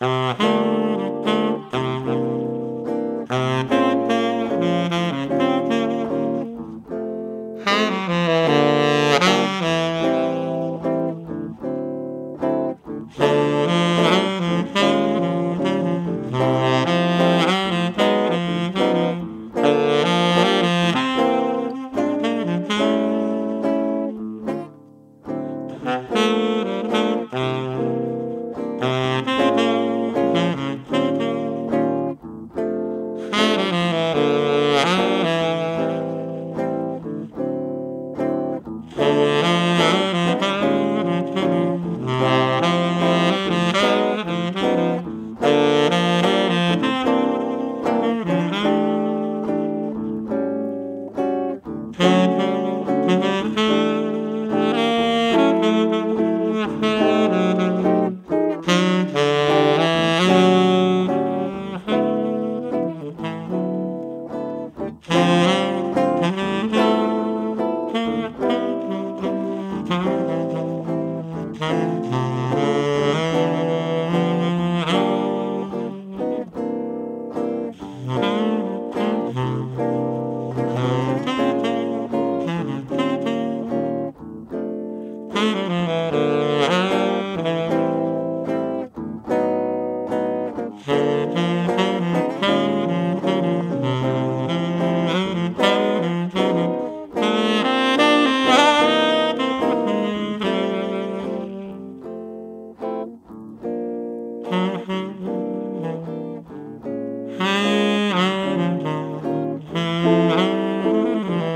嗯。Mm-hmm.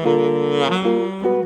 Música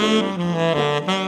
Mm-hmm.